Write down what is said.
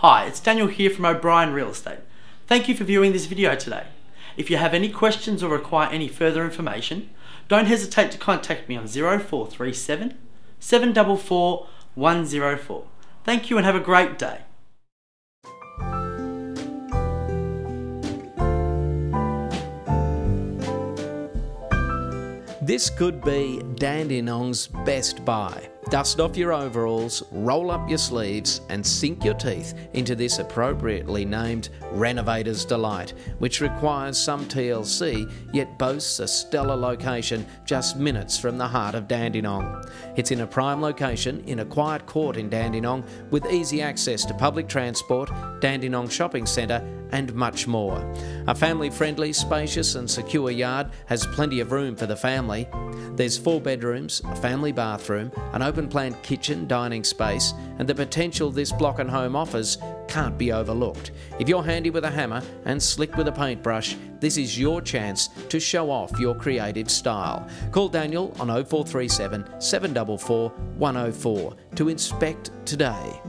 Hi, it's Daniel here from O'Brien Real Estate. Thank you for viewing this video today. If you have any questions or require any further information, don't hesitate to contact me on 0437 744 104. Thank you and have a great day. This could be Dandenong's best buy. Dust off your overalls, roll up your sleeves, and sink your teeth into this appropriately named Renovator's Delight, which requires some TLC yet boasts a stellar location just minutes from the heart of Dandenong. It's in a prime location in a quiet court in Dandenong with easy access to public transport, Dandenong Shopping Centre, and much more. A family friendly, spacious, and secure yard has plenty of room for the family. There's four bedrooms, a family bathroom, an open plan kitchen, dining space, and the potential this block and home offers can't be overlooked. If you're handy with a hammer and slick with a paintbrush, this is your chance to show off your creative style. Call Daniel on 0437 744 104 to inspect today.